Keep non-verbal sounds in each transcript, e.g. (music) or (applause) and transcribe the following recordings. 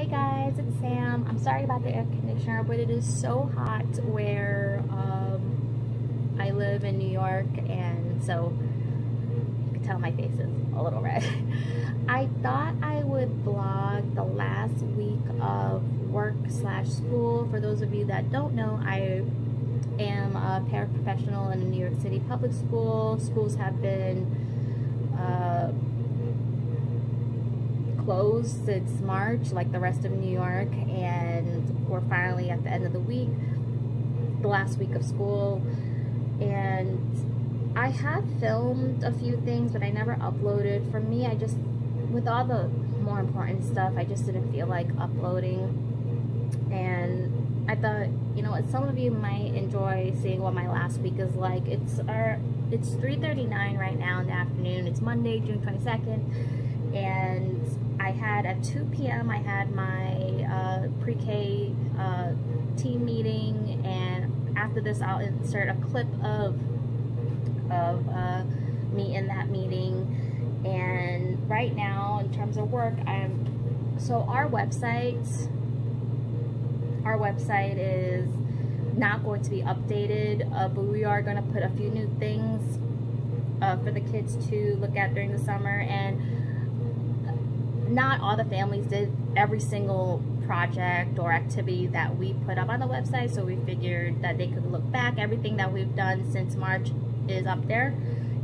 Hey guys, it's Sam. I'm sorry about the air conditioner, but it is so hot where um, I live in New York, and so you can tell my face is a little red. (laughs) I thought I would vlog the last week of work slash school. For those of you that don't know, I am a paraprofessional in a New York City public school. Schools have been uh, closed since March, like the rest of New York, and we're finally at the end of the week, the last week of school, and I have filmed a few things, but I never uploaded. For me, I just, with all the more important stuff, I just didn't feel like uploading, and I thought, you know what, some of you might enjoy seeing what my last week is like. It's our, it's 3.39 right now in the afternoon. It's Monday, June 22nd, and I had at 2 p.m. I had my uh, pre-K uh, team meeting, and after this, I'll insert a clip of of uh, me in that meeting. And right now, in terms of work, I'm so our website, our website is not going to be updated, uh, but we are going to put a few new things uh, for the kids to look at during the summer and not all the families did every single project or activity that we put up on the website so we figured that they could look back. Everything that we've done since March is up there.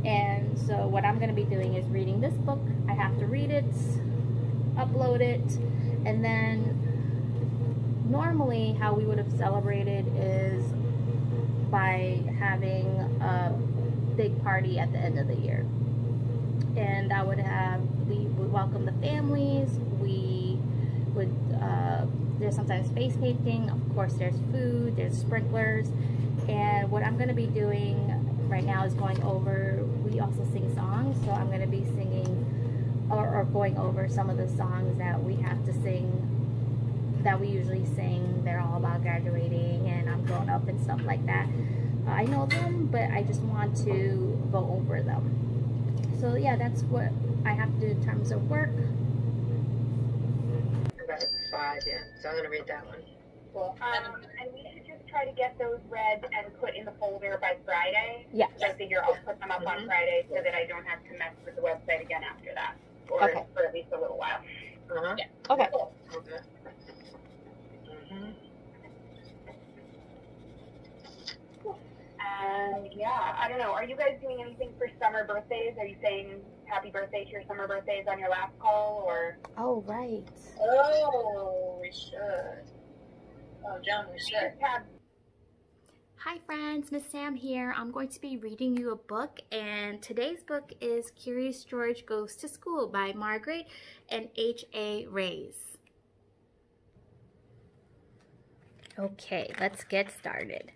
And so what I'm going to be doing is reading this book. I have to read it upload it and then normally how we would have celebrated is by having a big party at the end of the year. And I would have we would welcome the families. We would uh, there's sometimes face painting of course there's food there's sprinklers. And what I'm gonna be doing right now is going over we also sing songs so I'm gonna be singing or, or going over some of the songs that we have to sing that we usually sing. They're all about graduating and I'm grown up and stuff like that. I know them but I just want to go over them. So yeah, that's what I have to do in terms of work. About five, yeah. So I'm gonna read that one. Cool. Um, and we should just try to get those read and put in the folder by Friday. Yeah. I figure I'll put them up on Mhm. Friday so that I don't have to mess with the website again after that, or Okay. for at least a little while. Uh-huh. Yeah. Okay. Cool. Okay. Mhm. And yeah, I don't know. Are you guys doing anything for summer birthdays? Are you saying happy birthday to your summer birthdays on your last call, or? Oh right. Oh, we should. Oh, John, we should. Hi friends, Miss Sam here. I'm going to be reading you a book and today's book is Curious George Goes to School by Margaret and H.A. Reys. Okay, let's get started.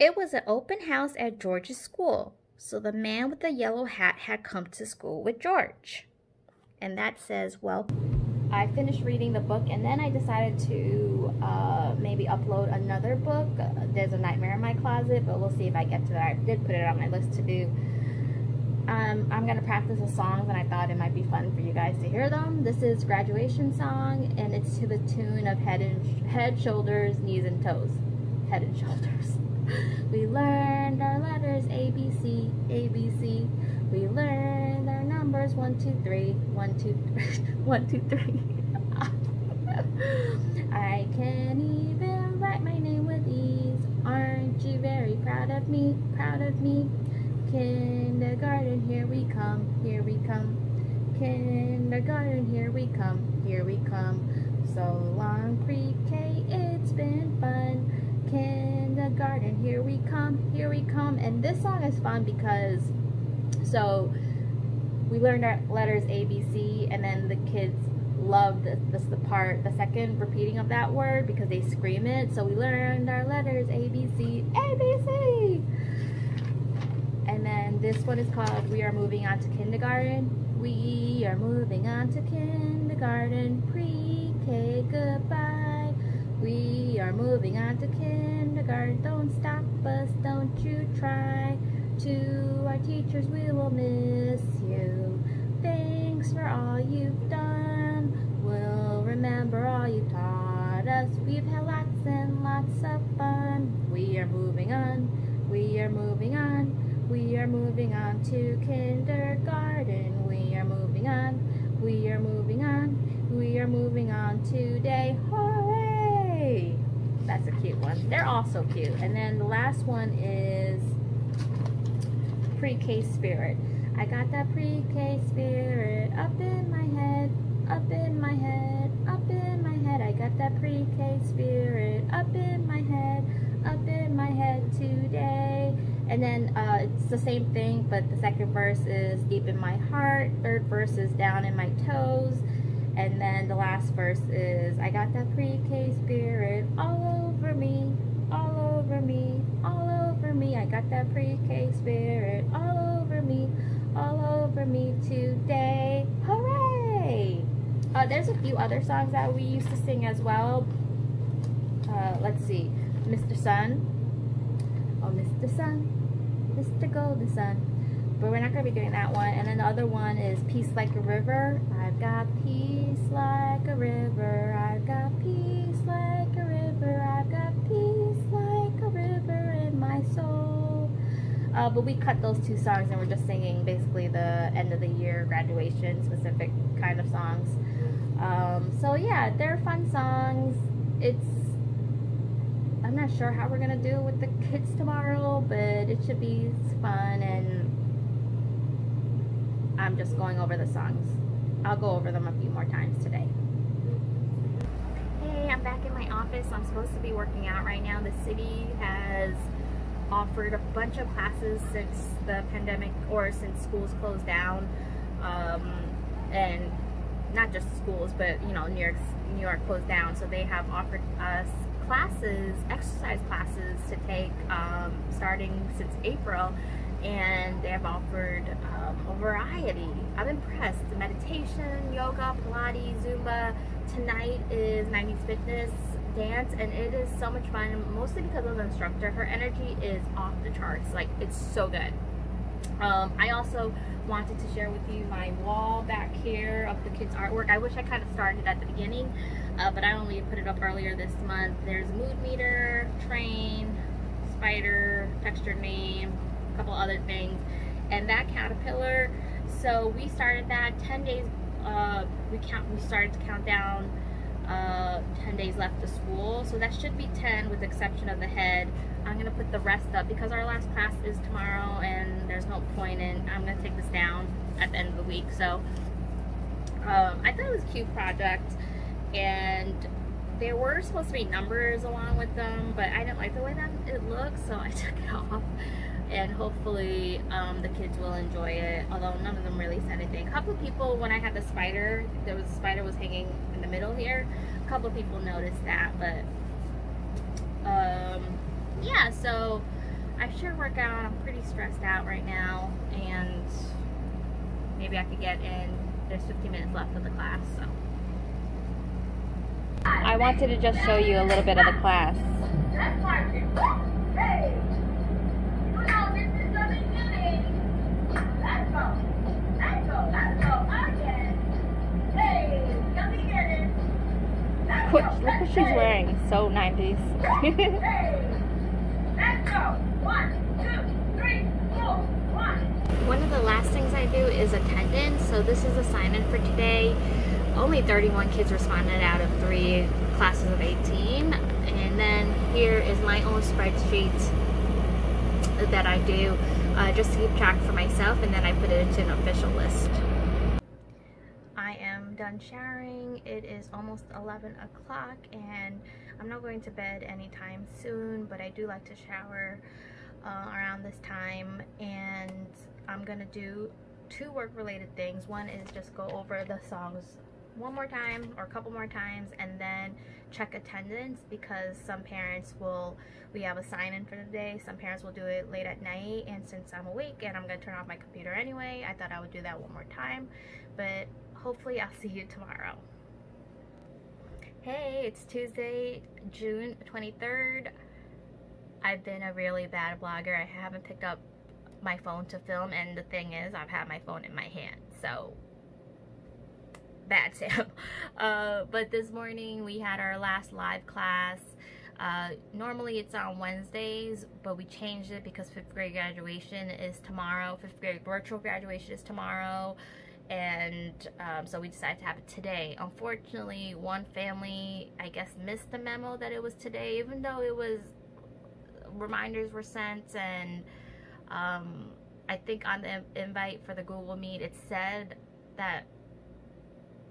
It was an open house at George's school, so the man with the yellow hat had come to school with George and that says, well, I finished reading the book and then I decided to uh, maybe upload another book. There's a Nightmare in My Closet, but we'll see if I get to that. I did put it on my list to do. Um, I'm going to practice the songs and I thought it might be fun for you guys to hear them. This is Graduation Song and it's to the tune of Head and Head, Shoulders, Knees and Toes. Head and Shoulders. We learned our letters A, B, C, A, B, C. We learned our numbers one, two, three, one, two, (laughs) one, two, three. (laughs) I can even write my name with ease. Aren't you very proud of me? Proud of me? Kindergarten, here we come, here we come. Kindergarten, here we come, here we come. So long pre-K, it's been fun. Kindergarten, here we come, here we come. And this song is fun because so we learned our letters A, B, C, and then the kids loved this, the part, the second repeating of that word because they scream it. So we learned our letters A, B, C, A, B, C. And then this one is called We Are Moving On to Kindergarten. We are moving on to kindergarten, pre-K, goodbye. We are moving on to kindergarten, don't stop us, don't you try to our teachers, we will miss you. Thanks for all you've done. We'll remember all you taught us. We've had lots and lots of fun. We are moving on. We are moving on. We are moving on to kindergarten. We are moving on. We are moving on. We are moving on today. Hooray! That's a cute one. They're all so cute. And then the last one is pre-K spirit. I got that pre-K spirit up in my head, up in my head, up in my head. I got that pre-K spirit up in my head, up in my head today. And then uh, it's the same thing, but the second verse is deep in my heart. Third verse is down in my toes. And then the last verse is I got that pre-K spirit all over me, all over me, all over me. I got that pre-K spirit all over me, all over me today. Hooray! Uh, there's a few other songs that we used to sing as well. Uh, let's see. Mr. Sun. Oh, Mr. Sun. Mr. Golden Sun. But we're not going to be doing that one. And then the other one is Peace Like a River. I've got peace like a river. I've got peace like a river. I've got peace like a river in my soul. Uh, but we cut those two songs and we're just singing basically the end of the year graduation specific kind of songs. Um, so yeah, they're fun songs. It's I'm not sure how we're gonna do it with the kids tomorrow, but it should be fun and I'm just going over the songs. I'll go over them a few more times today. Hey, I'm back in my office. I'm supposed to be working out right now. The city has offered a bunch of classes since the pandemic or since schools closed down. Um, and not just schools, but you know, New York, New York closed down. So they have offered us classes, exercise classes to take um, starting since April and they have offered um, a variety. I'm impressed. Meditation, yoga, Pilates, Zumba. Tonight is 90s Fitness dance and it is so much fun mostly because of the instructor her energy is off the charts like it's so good um, I also wanted to share with you my wall back here of the kids artwork I wish I kind of started at the beginning uh, but I only put it up earlier this month there's mood meter train spider textured name a couple other things and that caterpillar so we started that 10 days uh, we count we started to count down uh, 10 days left to school. So that should be 10 with the exception of the head. I'm to put the rest up because our last class is tomorrow and there's no point in, I'm to take this down at the end of the week. So um, I thought it was a cute project and there were supposed to be numbers along with them, but I didn't like the way that it looks, so (laughs) I took it off and hopefully um, the kids will enjoy it although none of them really said anything. A couple of people when I had the spider there was a spider was hanging in the middle here a couple of people noticed that but um, yeah so I sure work out I'm pretty stressed out right now and maybe I could get in there's 15 minutes left of the class so. I wanted to just show you a little bit of the class Look what she's wearing. So 90s. One of the last things I do is attendance. So this is assignment for today. Only 31 kids responded out of three classes of 18. And then here is my own spreadsheet that I do uh, just to keep track for myself and then I put it into an official list. I am done showering. It is almost 11 o'clock and I'm not going to bed anytime soon but I do like to shower uh, around this time and I'm gonna do two work related things. One is just go over the songs one more time or a couple more times and then check attendance because some parents will we have a sign in for the day. Some parents will do it late at night and since I'm awake and I'm gonna turn off my computer anyway I thought I would do that one more time. But hopefully I'll see you tomorrow. Hey it's Tuesday June 23rd I've been a really bad blogger. I haven't picked up my phone to film and the thing is I've had my phone in my hand so bad Sam (laughs) uh, but this morning we had our last live class. Uh, normally it's on Wednesdays but we changed it because fifth grade graduation is tomorrow. Fifth grade virtual graduation is tomorrow. And um, so we decided to have it today. Unfortunately one family I guess missed the memo that it was today even though it was reminders were sent and um, I think on the invite for the Google Meet it said that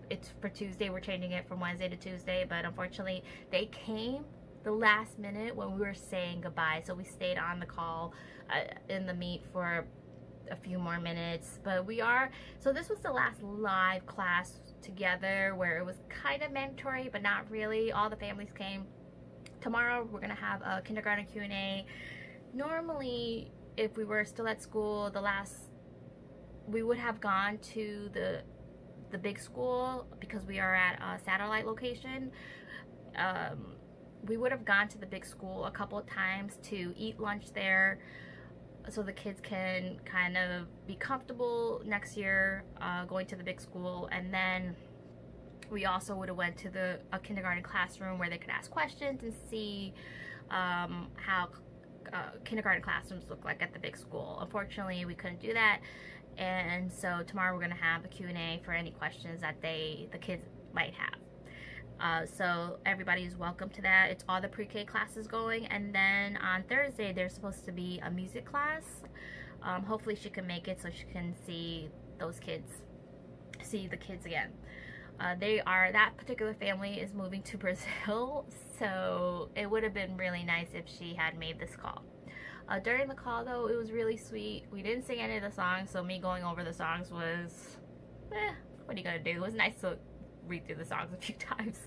it's for Tuesday we're changing it from Wednesday to Tuesday but unfortunately they came the last minute when we were saying goodbye so we stayed on the call uh, in the meet for a few more minutes but we are so this was the last live class together where it was kind of mandatory but not really. All the families came. Tomorrow we're gonna have a kindergarten Q&A normally if we were still at school the last we would have gone to the the big school because we are at a satellite location um, we would have gone to the big school a couple of times to eat lunch there so the kids can kind of be comfortable next year uh, going to the big school and then we also would have went to the a kindergarten classroom where they could ask questions and see um, how uh, kindergarten classrooms look like at the big school. Unfortunately, we couldn't do that. And so tomorrow we're going to have a Q&A for any questions that they, the kids might have. Uh, so everybody is welcome to that. It's all the pre-K classes going. And then on Thursday, there's supposed to be a music class. Um, hopefully she can make it so she can see those kids, see the kids again. Uh, they are, that particular family is moving to (laughs) Brazil, so it would have been really nice if she had made this call. Uh, during the call though, it was really sweet. We didn't sing any of the songs, so me going over the songs was, eh, what are you gonna do? It was nice to read through the songs a few (laughs) times.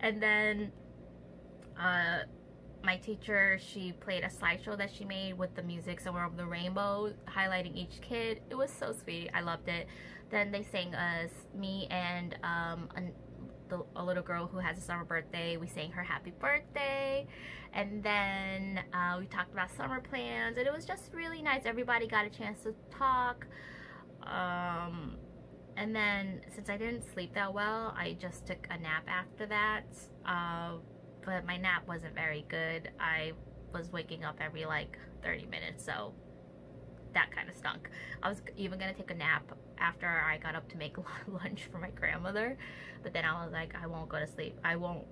And then, uh, my teacher, she played a slideshow that she made with the music Somewhere Over the Rainbow, highlighting each kid. It was so sweet. I loved it. Then they sang us, me and um, the, a little girl who has a summer birthday. We sang her happy birthday. And then uh, we talked about summer plans. And it was just really nice. Everybody got a chance to talk. Um, and then since I didn't sleep that well, I just took a nap after that. Uh, but my nap wasn't very good. I was waking up every like 30 minutes, so that kind of stunk. I was even gonna take a nap after I got up to make (laughs) lunch for my grandmother, but then I was like, I won't go to sleep. I won't,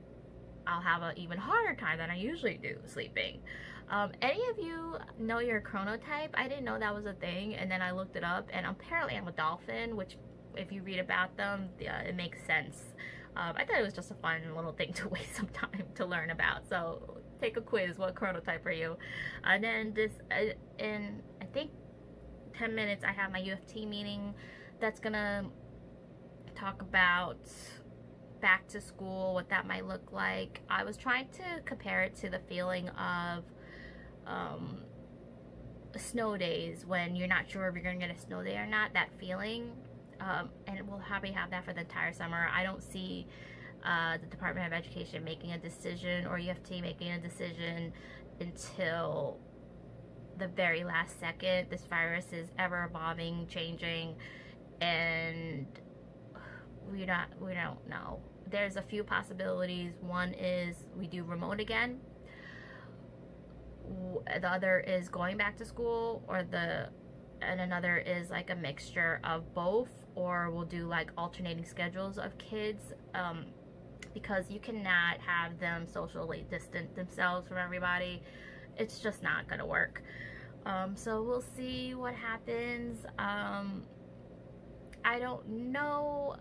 I'll have an even harder time than I usually do sleeping. Um, any of you know your chronotype? I didn't know that was a thing, and then I looked it up, and apparently I'm a dolphin, which if you read about them, uh, it makes sense. Um, I thought it was just a fun little thing (laughs) to waste some time to learn about. So take a quiz. What chronotype are you? And then this, uh, in I think 10 minutes, I have my UFT meeting that's gonna talk about back to school, what that might look like. I was trying to compare it to the feeling of um, snow days when you're not sure if you're gonna get a snow day or not, that feeling um, and we'll probably have that for the entire summer. I don't see uh, the Department of Education making a decision or UFT making a decision until the very last second. This virus is ever evolving, changing, and we don't we don't know. There's a few possibilities. One is we do remote again. The other is going back to school, or the and another is like a mixture of both or we'll do like alternating schedules of kids um, because you cannot have them socially distant themselves from everybody. It's just not gonna work. Um, so we'll see what happens. Um, I don't know.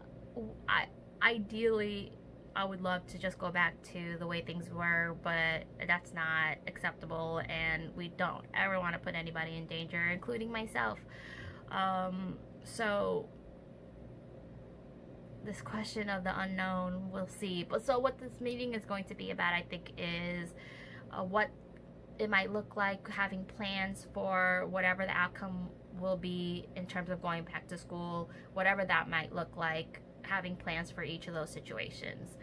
I ideally I would love to just go back to the way things were, but that's not acceptable, and we don't ever want to put anybody in danger, including myself. Um, so this question of the unknown, we'll see. But so what this meeting is going to be about, I think, is uh, what it might look like having plans for whatever the outcome will be in terms of going back to school, whatever that might look like, having plans for each of those situations.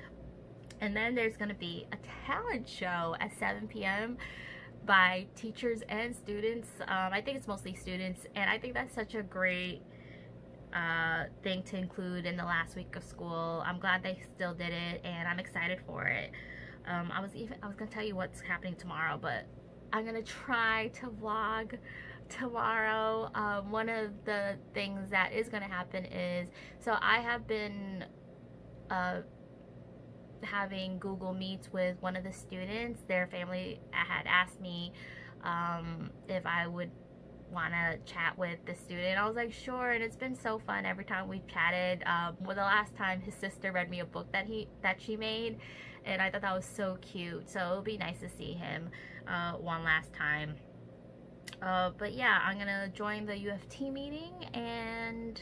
And then there's going to be a talent show at 7 p.m. by teachers and students. Um, I think it's mostly students, and I think that's such a great uh, thing to include in the last week of school. I'm glad they still did it, and I'm excited for it. Um, I was even I was gonna tell you what's happening tomorrow, but I'm gonna try to vlog tomorrow. Um, one of the things that is gonna happen is so I have been uh, having Google Meets with one of the students. Their family had asked me um, if I would want to chat with the student. I was like, sure, and it's been so fun every time we've chatted. Um, well, the last time his sister read me a book that he that she made, and I thought that was so cute. So it'll be nice to see him uh, one last time. Uh, but yeah, I'm gonna join the UFT meeting, and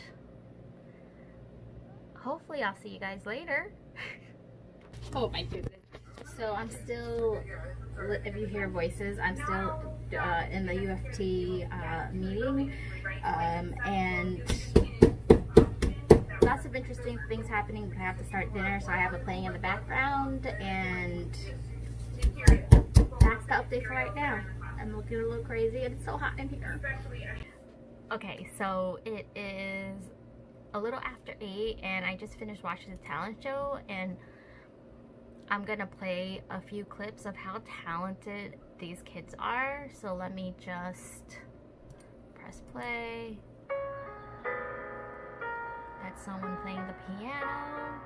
hopefully I'll see you guys later. (laughs) oh my goodness. So I'm still, if you hear voices, I'm still uh, in the UFT uh, meeting, um, and lots of interesting things happening. I have to start dinner, so I have it playing in the background, and that's the update for right now. I'm looking a little crazy, and it's so hot in here. Okay, so it is a little after 8, and I just finished watching the talent show, and I'm gonna play a few clips of how talented these kids are. So let me just press play. That's someone playing the piano.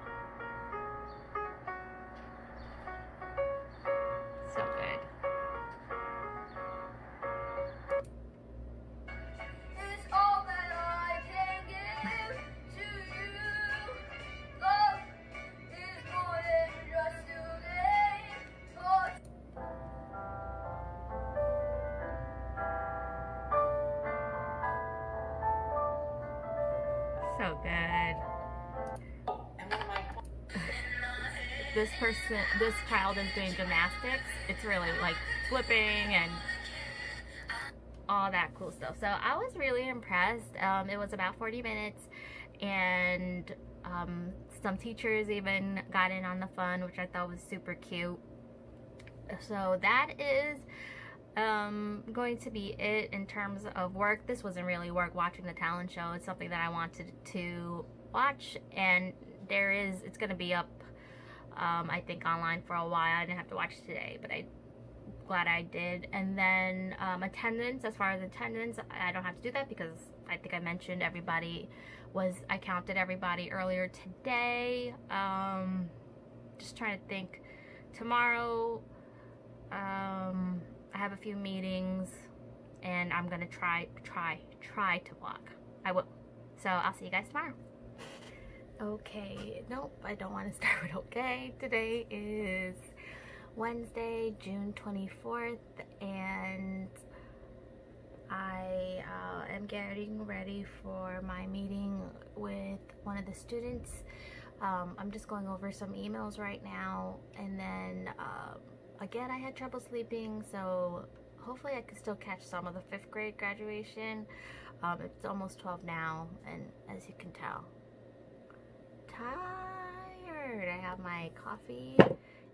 This person, this child is doing gymnastics. It's really like flipping and all that cool stuff. So I was really impressed. Um, it was about 40 minutes and um, some teachers even got in on the fun, which I thought was super cute. So that is um, going to be it in terms of work. This wasn't really work watching the talent show. It's something that I wanted to watch and there is, it's going to be up, um, I think online for a while. I didn't have to watch today, but I glad I did. And then um, attendance, as far as attendance, I don't have to do that because I think I mentioned everybody was, I counted everybody earlier today. Um, just trying to think. Tomorrow, um, I have a few meetings and I'm gonna try, try, try to vlog. I will. So I'll see you guys tomorrow. Okay, nope, I don't want to (laughs) start with okay. Today is Wednesday, June 24th, and I uh, am getting ready for my meeting with one of the students. Um, I'm just going over some emails right now, and then uh, again, I had trouble sleeping, so hopefully I can still catch some of the fifth grade graduation. Um, it's almost 12 now, and as you can tell, tired. I have my coffee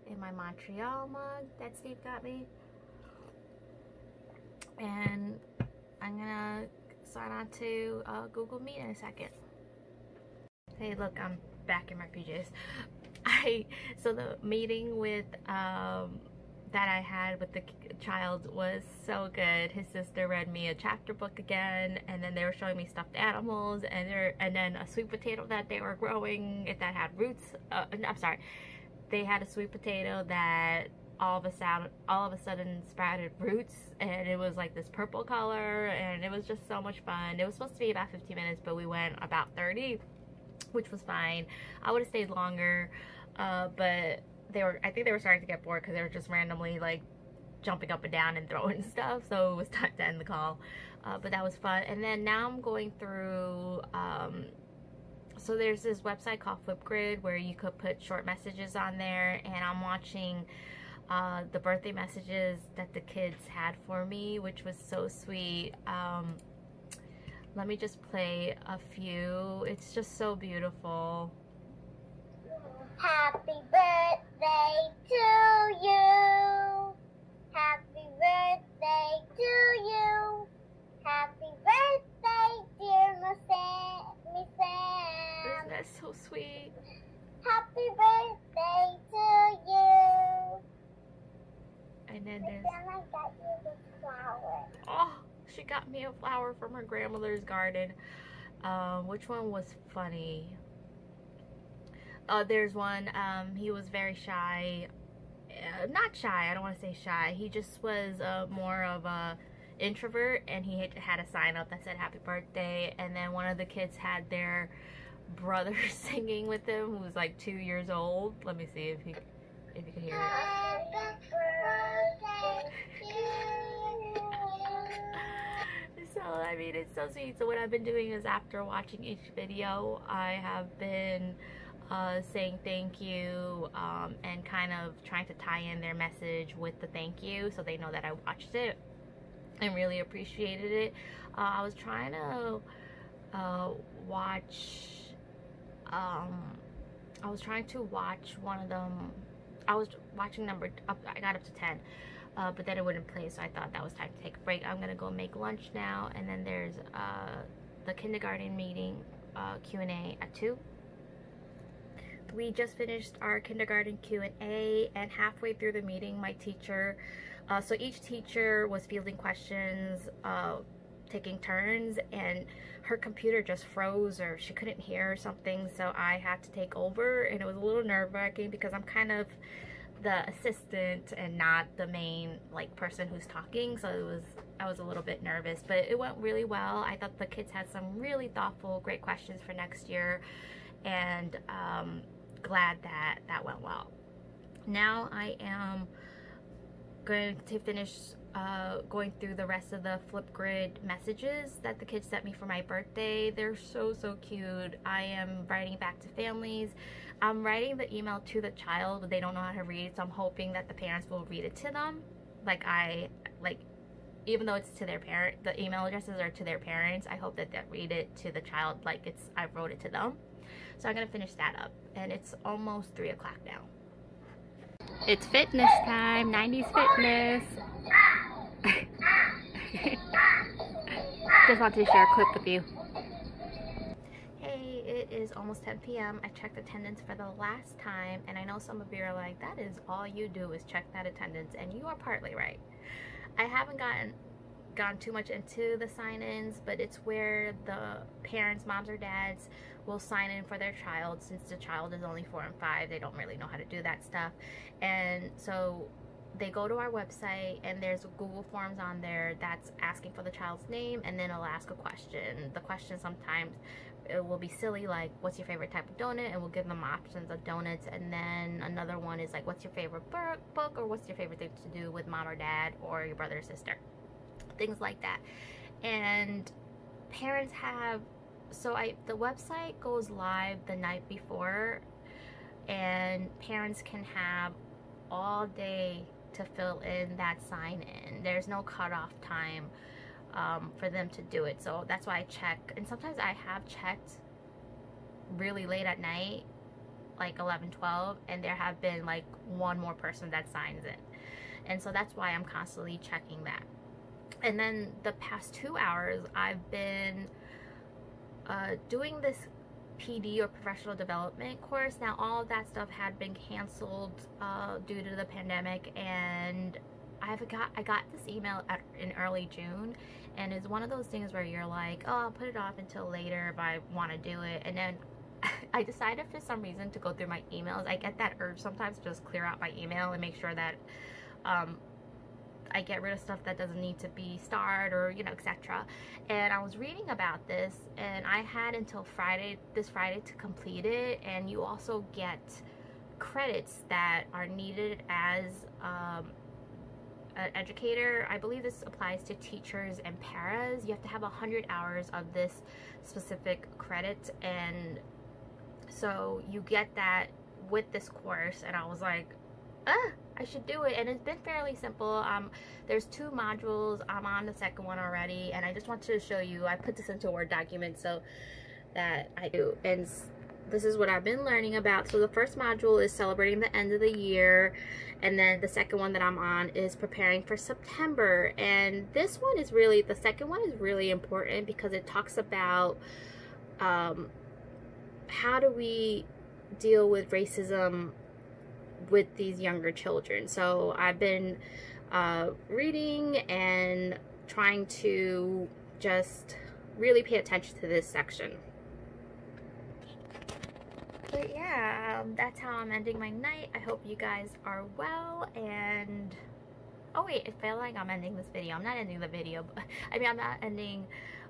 in my Montreal mug that Steve got me. And I'm gonna sign on to uh, Google Meet in a second. Hey, look, I'm back in my PJs. (laughs) I so the meeting with um, that I had with the child was so good. His sister read me a chapter book again, and then they were showing me stuffed animals, and there, and then a sweet potato that they were growing that had roots. Uh, I'm sorry, they had a sweet potato that all of a sudden, all of a sudden sprouted roots, and it was like this purple color, and it was just so much fun. It was supposed to be about 15 minutes, but we went about 30, which was fine. I would have stayed longer, uh, but they were I think they were starting to get bored because they were just randomly like jumping up and down and (laughs) throwing stuff so it was time to end the call. Uh, but that was fun. And then now I'm going through um, so there's this website called Flipgrid where you could put short messages on there and I'm watching uh, the birthday messages that the kids had for me which was so sweet. Um, let me just play a few. It's just so beautiful Happy birthday to you. Happy birthday to you. Happy birthday, dear Miss Sam. Miss Isn't that so sweet? Happy birthday to you. And then there's Sam, got you this flower. oh, she got me a flower from her grandmother's garden. Um, which one was funny? Uh, there's one. Um, he was very shy. Uh, not shy. I don't want to say shy. He just was uh, more of a introvert, and he had, a sign up that said "Happy Birthday." And then one of the kids had their brother (laughs) singing with him, who was like two years old. Let me see if he if you can hear it. (laughs) So I mean it's so sweet. So what I've been doing is after watching each video, I have been uh, saying thank you um, and kind of trying to tie in their message with the thank you so they know that I watched it and really appreciated it. Uh, I was trying to uh, watch. Um, I was trying to watch one of them. I was watching number up. I got up to ten uh, but then it wouldn't play so I thought that was time to take a break. I'm gonna go make lunch now and then there's uh, the kindergarten meeting uh, Q&A at 2. We just finished our kindergarten Q&A and halfway through the meeting my teacher, uh, so each teacher was fielding questions, uh, taking turns and her computer just froze or she couldn't hear something so I had to take over and it was a little nerve-wracking because I'm kind of the assistant and not the main like person who's talking so it was I was a little bit nervous but it went really well. I thought the kids had some really thoughtful great questions for next year and um, glad that that went well now I am going to finish uh, going through the rest of the Flipgrid messages that the kids sent me for my birthday. They're so, so cute. I am writing back to families. I'm writing the email to the child, but they don't know how to read, so I'm hoping that the parents will read it to them. Like I, like, even though it's to their parent, the email addresses are to their parents, I hope that they read it to the child like it's, I wrote it to them. So I'm gonna finish that up, and it's almost three o'clock now. It's fitness time, 90s fitness. (laughs) Just wanted to share a clip with you. Hey, it is almost 10 p.m. I checked attendance for the last time, and I know some of you are like, that is all you do is check that attendance, and you are partly right. I haven't gotten gone too much into the sign-ins, but it's where the parents, moms or dads, will sign in for their child since the child is only four and five. They don't really know how to do that stuff. And so they go to our website and there's Google Forms on there that's asking for the child's name and then it'll ask a question. The question sometimes it will be silly like what's your favorite type of donut and we'll give them options of donuts and then another one is like what's your favorite book or what's your favorite thing to do with mom or dad or your brother or sister. Things like that. And parents have so I the website goes live the night before and parents can have all day to fill in that sign in. There's no cutoff time um, for them to do it. So that's why I check. And sometimes I have checked really late at night, like 11, 12, and there have been like one more person that signs in. And so that's why I'm constantly checking that. And then the past two hours, I've been uh, doing this PD or professional development course. Now, all of that stuff had been canceled uh, due to the pandemic, and I've got I got this email at, in early June, and it's one of those things where you're like, oh, I'll put it off until later if I want to do it, and then (laughs) I decided for some reason to go through my emails. I get that urge sometimes to just clear out my email and make sure that um, I get rid of stuff that doesn't need to be starred or you know etc and I was reading about this and I had until Friday this Friday to complete it. And you also get credits that are needed as um, an educator. I believe this applies to teachers and paras. You have to have 100 hours of this specific credit. And so you get that with this course. And I was like ah I should do it and it's been fairly simple um there's two modules I'm on the second one already and I just wanted to show you I put this into a word document so that I do and this is what I've been learning about. So the first module is celebrating the end of the year. And then the second one that I'm on is preparing for September. And this one is really, the second one is really important because it talks about um, how do we deal with racism with these younger children. So I've been uh, reading and trying to just really pay attention to this section. But yeah, um, that's how I'm ending my night. I hope you guys are well and... Oh wait, I feel like I'm ending this video. I'm not ending the video, but (laughs) I mean I'm not ending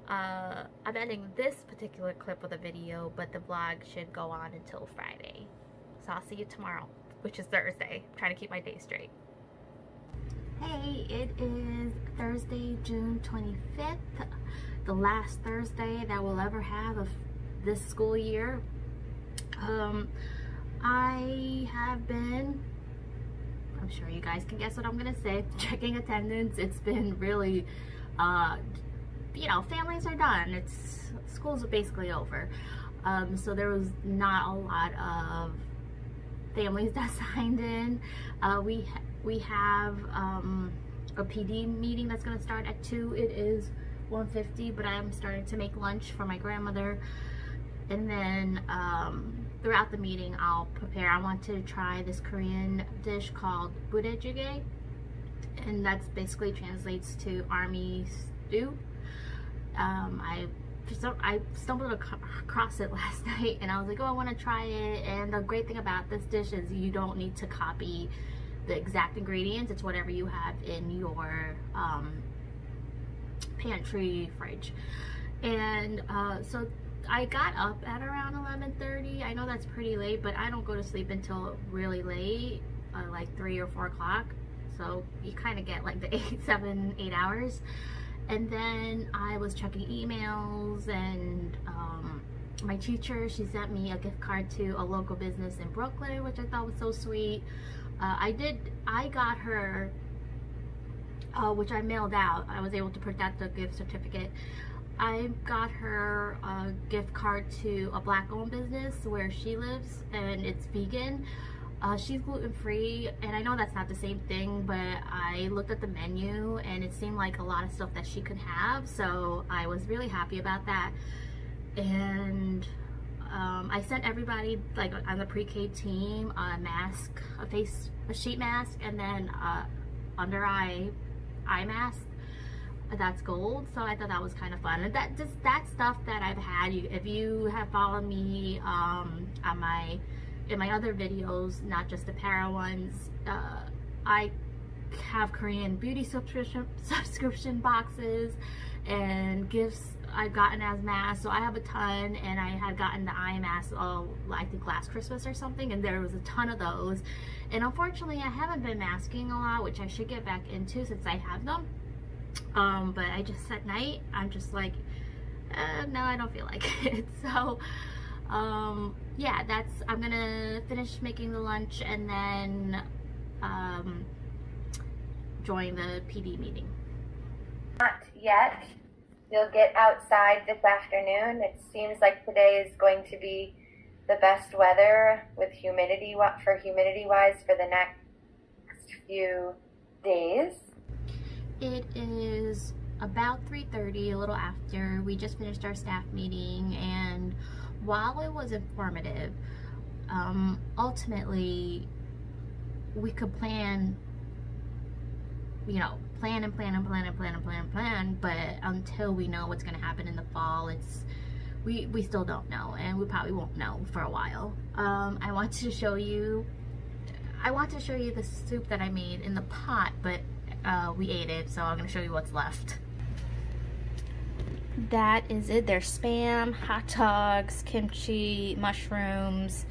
uh, I'm ending this particular clip of the video, but the vlog should go on until Friday. So I'll see you tomorrow, which is Thursday. I'm trying to keep my day straight. Hey, it is Thursday, June 25th, the last Thursday that we'll ever have of this school year. Um, I have been, I'm sure you guys can guess what I'm gonna say, (laughs) checking attendance. It's been really, uh, you know, families are done. It's, school's are basically over. Um, so there was not a lot of families (laughs) that signed in. Uh, we we have um, a PD meeting that's going to start at 2. It is 1.50, but I'm starting to make lunch for my grandmother. And then um, throughout the meeting, I'll prepare. I want to try this Korean dish called budae And that's basically translates to army stew. Um, I I stumbled across it (laughs) last night and I was like, oh, I want to try it. And the great thing about this dish is you don't need to copy the exact ingredients. It's whatever you have in your um, pantry fridge. And uh, so I got up at around 11.30. I know that's pretty late, but I don't go to sleep until really late, uh, like 3 or 4 o'clock. So you kind of get like the (laughs) 8, 7, 8 hours. And then I was checking emails and um, my teacher, she sent me a gift card to a local business in Brooklyn, which I thought was so sweet. Uh, I did, I got her, uh, which I mailed out. I was able to print out the gift certificate. I got her a gift card to a black owned business where she lives and it's vegan. Uh, she's gluten-free and I know that's not the same thing but I looked at the menu and it seemed like a lot of stuff that she could have so I was really happy about that and um, I sent everybody like on the pre-K team a mask, a face, a sheet mask, and then uh, under eye eye mask. That's gold, so I thought that was kind of fun. And that just that stuff that I've had. You, if you have followed me um, on my in my other videos, not just the para ones, uh, I have Korean beauty subscription subscription boxes and gifts I've gotten as masks, so I have a ton, and I had gotten the eye mask, oh, I think last Christmas or something, and there was a ton of those. And unfortunately, I haven't been masking a lot, which I should get back into since I have them. Um, but I just, at night, I'm just like, uh, no, I don't feel like (laughs) it. So, um, yeah, that's, I'm gonna finish making the lunch and then, um, join the PD meeting. Not yet. You'll get outside this afternoon. It seems like today is going to be the best weather with humidity what for humidity wise for the next few days. It is about 3.30, a little after. We just finished our staff meeting and while it was informative, um, ultimately we could plan, you know, plan and plan and plan and plan and plan and plan, but until we know what's going to happen in the fall, it's we, we still don't know, and we probably won't know for a while. Um, I want to show you, I want to show you the soup that I made in the pot, but uh, we ate it, so I'm going to show you what's left. That is it. There's spam, hot dogs, kimchi, mushrooms,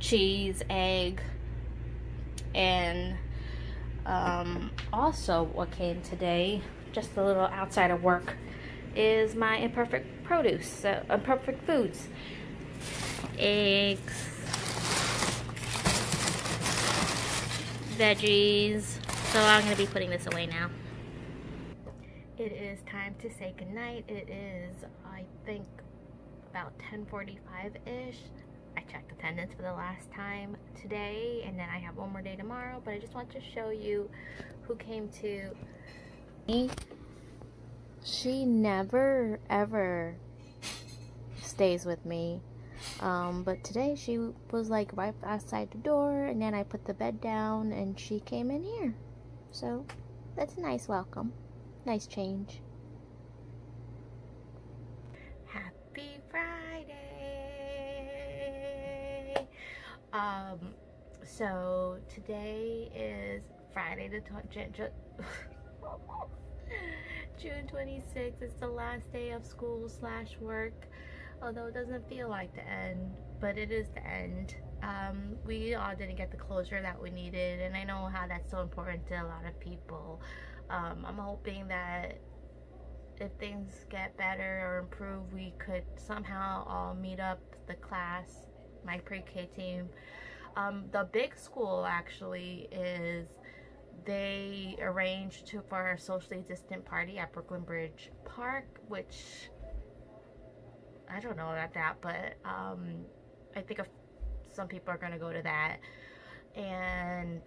cheese, egg, and um, also what came today, just a little outside of work, is my imperfect produce, imperfect foods. Eggs, veggies. So I'm going to be putting this away now. It is time to say goodnight. It is, I think, about 10.45-ish. I checked attendance for the last time today and then I have one more day tomorrow but I just want to show you who came to me she never ever stays with me um, but today she was like right outside the door and then I put the bed down and she came in here so that's a nice welcome nice change happy Friday um so today is Friday the 20th (laughs) June 26th. It's the last day of school slash work. Although it doesn't feel like the end, but it is the end. Um, we all didn't get the closure that we needed, and I know how that's so important to a lot of people. Um, I'm hoping that if things get better or improve, we could somehow all meet up the class, my pre-K team. Um, the big school actually is they arranged to, for a socially distant party at Brooklyn Bridge Park, which I don't know about that, but um, I think some people are going to go to that. And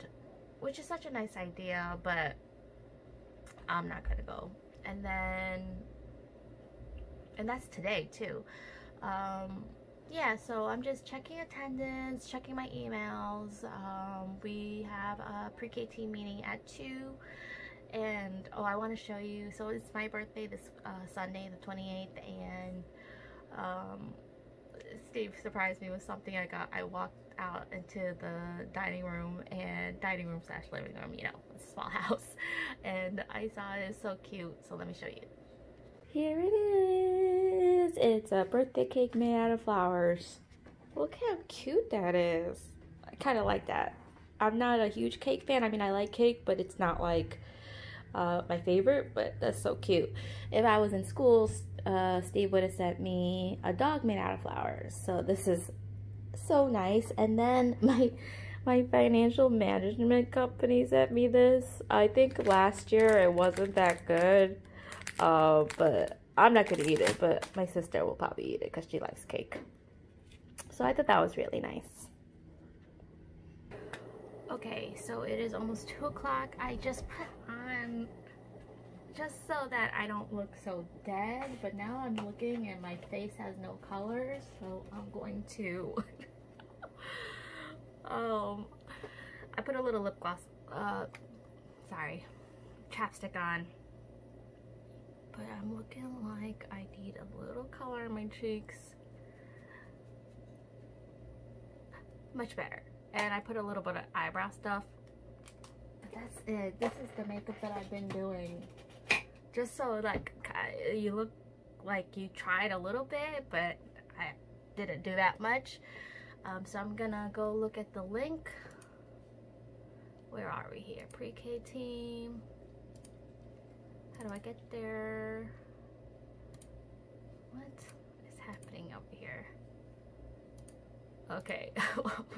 which is such a nice idea, but I'm not to go. And then, and that's today too. Um, yeah, so I'm just checking attendance, checking my emails. Um, we have a pre-K team meeting at 2. And, oh, I want to show you. So it's my birthday this uh, Sunday, the 28th. And um, Steve surprised me with something I got. I walked out into the dining room and dining room slash living room, you know, small (laughs) house. And I saw it, it's so cute. So let me show you. Here it is. It's a birthday cake made out of flowers. Look how cute that is. I kind of like that. I'm not a huge cake fan. I mean, I like cake, but it's not like uh, my favorite, but that's so cute. If I was in school, uh, Steve would have sent me a dog made out of flowers. So this is so nice. And then (laughs) my my financial management company sent me this. I think last year it wasn't that good. Uh, but I'm not gonna eat it, but my sister will probably eat it because she likes cake. So I thought that was really nice. Okay, so it is almost 2 o'clock. I just put on, just so that I don't look so dead, but now I'm looking and my face has no color, so I'm going to, (laughs) um, I put a little lip gloss, uh, sorry, chapstick on but I'm looking like I need a little color in my cheeks. Much better. And I put a little bit of eyebrow stuff. But that's it. This is the makeup that I've been doing. Just so like you look like you tried a little bit, but I didn't do that much. Um, so I'm gonna go look at the link. Where are we here? Pre-K team. How do I get there? What is happening over here? Okay,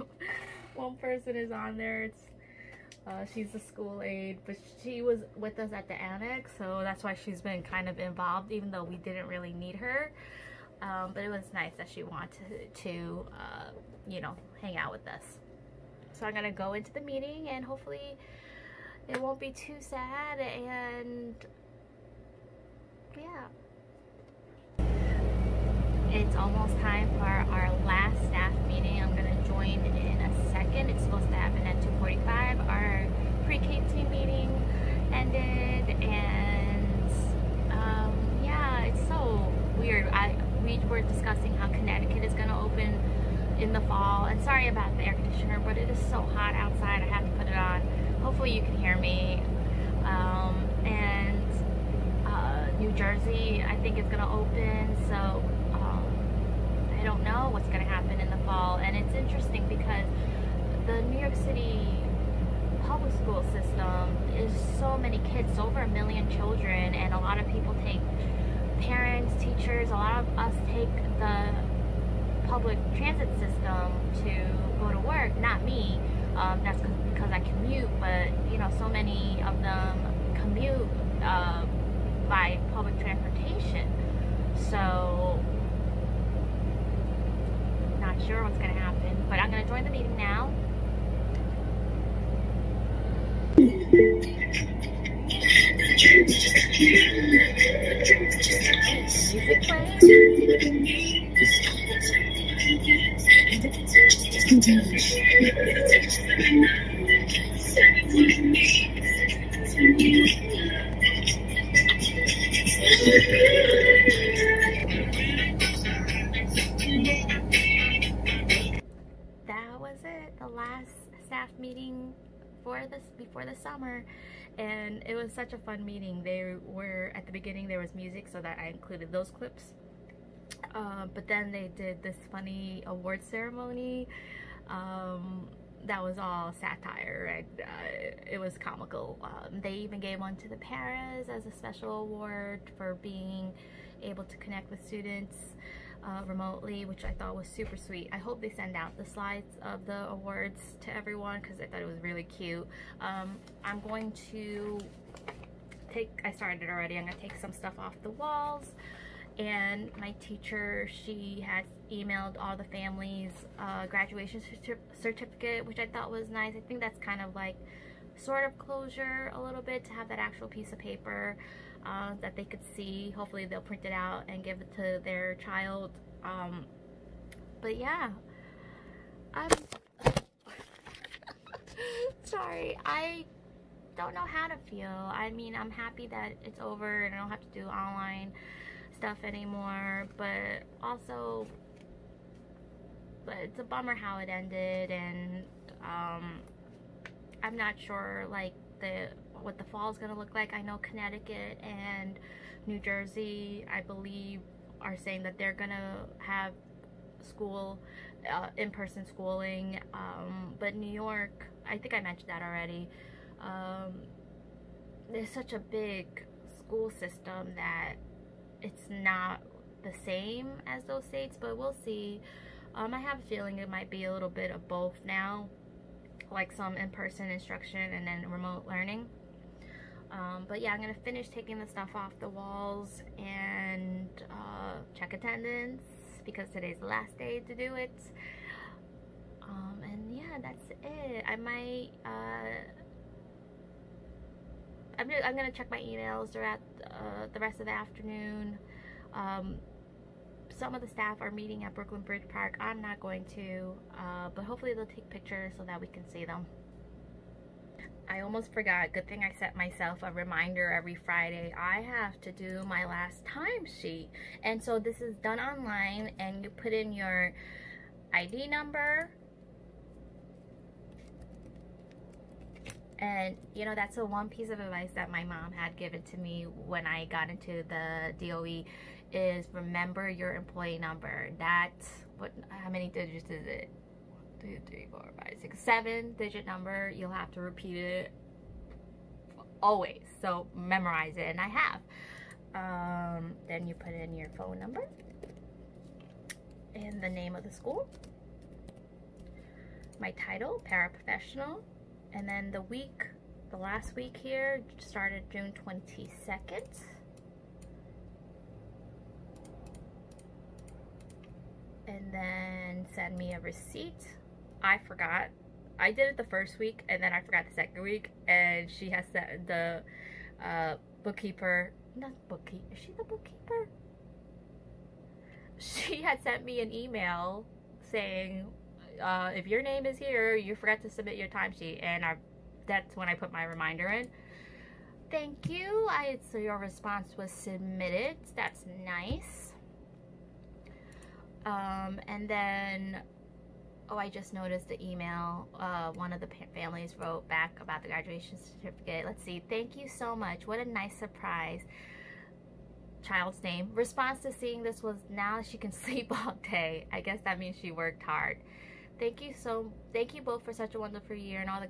(laughs) one person is on there. It's uh, she's a school aide, but she was with us at the annex, so that's why she's been kind of involved, even though we didn't really need her. Um, but it was nice that she wanted to, uh, you know, hang out with us. So I'm gonna go into the meeting, and hopefully it won't be too sad, and yeah. It's almost time for our last staff meeting. I'm to join in a second. It's supposed to happen at 2.45. Our pre-K team meeting ended and um, yeah, it's so weird. I We were discussing how Connecticut is going to open in the fall. And sorry about the air conditioner, but it is so hot outside. I have to put it on. Hopefully you can hear me. Um, and New Jersey, I think, is going to open. So um, I don't know what's going to happen in the fall. And it's interesting because the New York City public school system is so many kids, over a million children, and a lot of people take parents, teachers, a lot of us take the public transit system to go to work. Not me. Um, that's because I commute, but you know, so many of them commute. Uh, by public transportation. So, not sure what's gonna happen, but I'm gonna join the meeting now. That was it the last staff meeting for this before the summer and it was such a fun meeting. They were at the beginning there was music so that i included those clips. Uh, but then they did this funny award ceremony. Um, that was all satire and uh, it was comical. Um, they even gave one to the paras as a special award for being able to connect with students uh, remotely, which I thought was super sweet. I hope they send out the slides of the awards to everyone because I thought it was really cute. Um, I'm going to take, I started already, I'm going to take some stuff off the walls and my teacher, she has emailed all the families uh, graduation certi certificate, which I thought was nice. I think that's kind of like sort of closure a little bit to have that actual piece of paper uh, that they could see. Hopefully they'll print it out and give it to their child. Um, but yeah, I'm (laughs) sorry. I don't know how to feel. I mean, I'm happy that it's over and I don't have to do online stuff anymore, but also, but it's a bummer how it ended and um, I'm not sure like the what the fall is gonna look like. I know Connecticut and New Jersey, I believe, are saying that they're gonna have school, uh, in-person schooling. Um, but New York, I think I mentioned that already. Um, there's such a big school system that it's not the same as those states, but we'll see. Um, I have a feeling it might be a little bit of both now, like some in-person instruction and then remote learning. Um, but yeah, I'm gonna finish taking the stuff off the walls and uh, check attendance because today's the last day to do it. Um, and yeah, that's it. I might, uh, I'm, I'm gonna check my emails throughout uh, the rest of the afternoon. Um, some of the staff are meeting at Brooklyn Bridge Park. I'm not going to, uh, but hopefully they'll take pictures so that we can see them. I almost forgot. Good thing I set myself a reminder every Friday. I have to do my last timesheet. And so this is done online and you put in your ID number. And you know, that's the one piece of advice that my mom had given to me when I got into the DOE is remember your employee number. That's what how many digits is it? Two, three, four, five, six, seven digit number. You'll have to repeat it always. So memorize it, and I have. Um, then you put in your phone number and the name of the school, my title, paraprofessional, and then the week, the last week here started June 22nd. And then send me a receipt I forgot. I did it the first week and then I forgot the second week and she has sent the uh, bookkeeper, not bookkeeper, is she the bookkeeper? (laughs) She had sent me an email saying uh, if your name is here, you forgot to submit your timesheet and I, that's when I put my reminder in. Thank you. I so your response was submitted. That's nice. Um, and then oh, I just noticed the email. Uh, one of the families wrote back about the graduation certificate. Let's see. Thank you so much. What a nice surprise. Child's name. Response to seeing this was now she can (laughs) sleep all day. I guess that means she worked hard. Thank you so, thank you both for such a wonderful year and all the,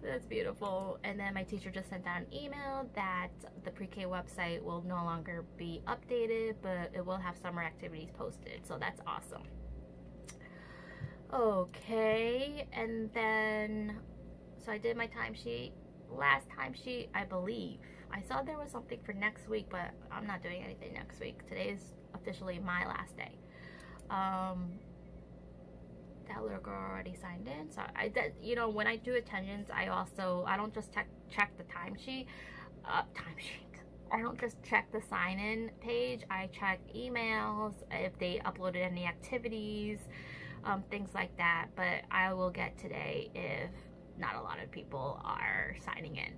that's beautiful. And then my teacher just sent out an email that the pre-K website will no longer be updated, but it will have summer activities posted. So that's awesome. Okay, and then, so I did my timesheet. Last timesheet, I believe. I saw there was something for next week, but I'm not doing anything next week. Today is officially my last day. Um, that little girl already signed in. So I that you know when I do attendance, I also I don't just check check the timesheet, uh, timesheet. (laughs) I don't just check the sign in page. I check emails if they uploaded any activities, um, things like that. But I will get today if not a lot of people are signing in.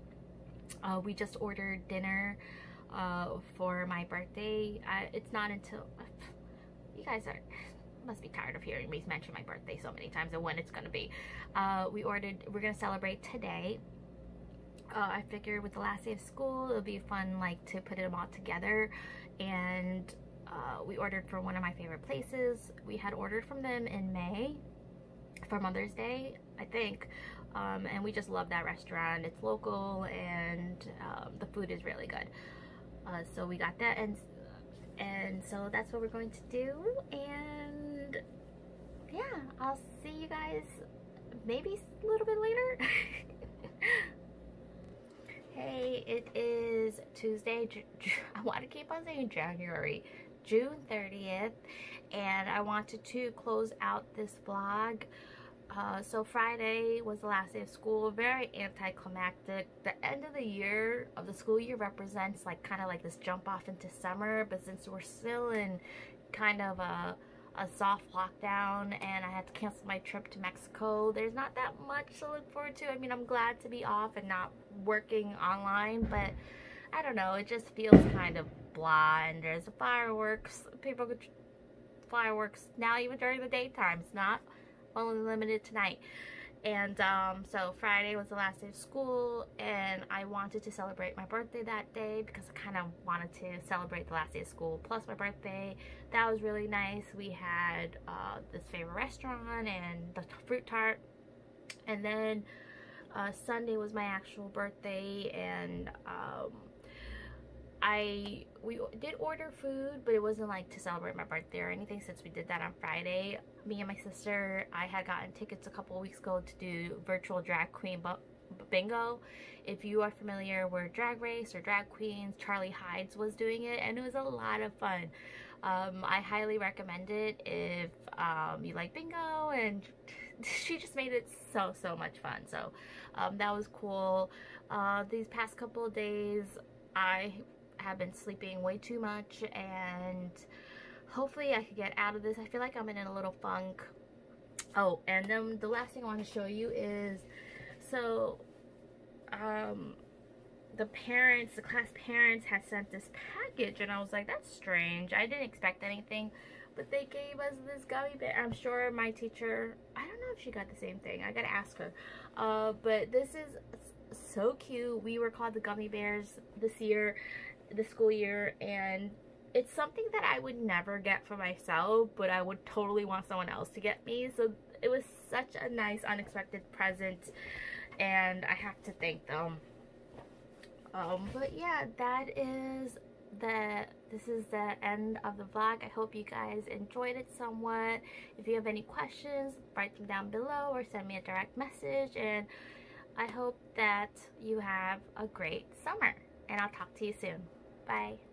Uh, we just ordered dinner uh, for my birthday. It's not until (sighs) you guys are (sighs) must be tired of hearing me mention my birthday so many times and when it's gonna be. Uh, we ordered. We're gonna celebrate today. Uh, I figured with the last day of school, it'll be fun like to put them all together, and uh, we ordered from one of my favorite places. We had ordered from them in May for Mother's Day, I think. Um, and we just love that restaurant. It's local and um, the food is really good. Uh, so we got that and and so that's what we're going to do and yeah I'll see you guys maybe a little bit later (laughs) hey it is Tuesday (laughs) I want to keep on saying January June 30th and I wanted to close out this vlog uh, so Friday was the last day of school, very anticlimactic. The end of the year, of the school year represents like kind of like this jump off into summer, but since we're still in kind of a, a soft lockdown and I had to cancel my trip to Mexico, there's not that much to look forward to. I mean, I'm glad to be off and not working online, but I don't know, it just feels kind of blah and there's fireworks, people could fireworks now even during the daytime. It's not only limited tonight. And um, so Friday was the last day of school, and I wanted to celebrate my birthday that day because I kind of wanted to celebrate the last day of school plus my birthday. That was really nice. We had uh, this favorite restaurant and the fruit tart. And then uh, Sunday was my actual birthday, and um, I we did order food, but it wasn't like to celebrate my birthday or anything since we did that on Friday. Me and my sister, I had gotten tickets a couple weeks ago to do virtual drag queen bingo. If you are familiar with Drag Race or Drag Queens, Charlie Hides was doing it and it was a lot of fun. Um, I highly recommend it if um, you like bingo and (laughs) she just made it so so much fun so um, that was cool uh, these past couple days I have been sleeping way too much and hopefully I could get out of this. I feel like I'm in a little funk. Oh, and then the last thing I want to show you is, so, um, the parents, the class parents had sent this package and I was like, that's strange. I didn't expect anything, but they gave us this gummy bear. I'm sure my teacher, I don't know if she got the same thing. I gotta ask her. Uh, but this is so cute. We were called the gummy bears this year the school year and it's something that I would never get for myself but I would totally want someone else to get me. So it was such a nice unexpected present and I have to thank them. Um but yeah that is the this is the end of the vlog. I hope you guys enjoyed it somewhat. If you have any questions write them down below or send me a direct message and I hope that you have a great summer and I'll talk to you soon Bye.